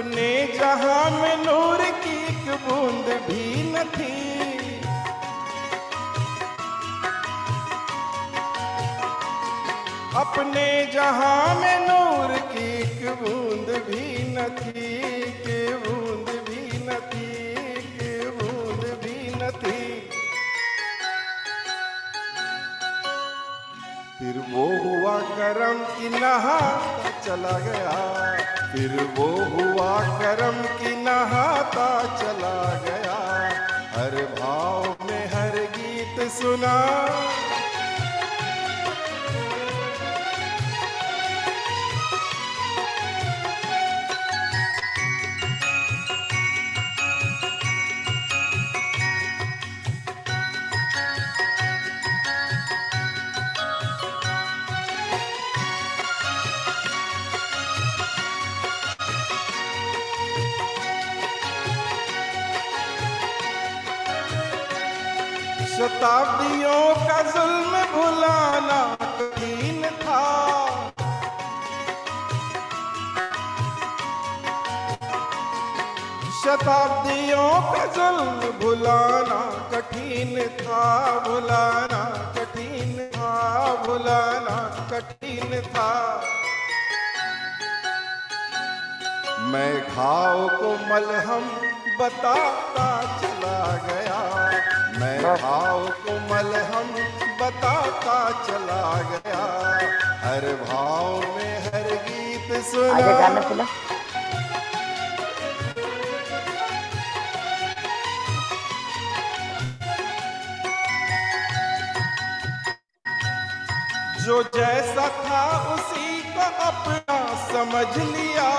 अपने जहाँ में नूर की एक बूंद भी न थी। अपने जहाँ में नूर की एक बूंद भी फिर वो हुआ करम की नहा चला गया। फिर वो हुआ करम की नहाता चला गया। हर भाव में हर गीत सुना। शताब्दियों का जुल्म भुलाना कठिन था। शताब्दियों का जुल्म भुलाना कठिन था, भुलाना कठिन था, भुलाना कठिन था। मैं घाव को मलहम बताता चला गया। मैं भाव को मलहम बताता चला गया। हर भाव में हर गीत सुना। जो जैसा था उसी को अपना समझ लिया।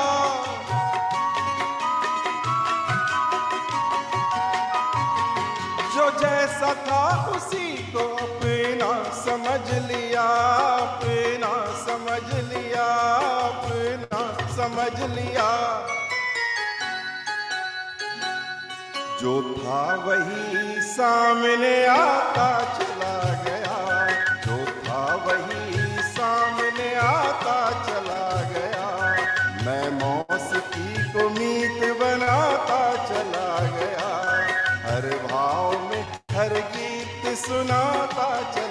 उसी को अपना समझ लिया, अपना समझ लिया, अपना समझ लिया। जो था वही सामने आता, चला गया। जो था वही सामने आता, चला गया। मैं मौसकी को चल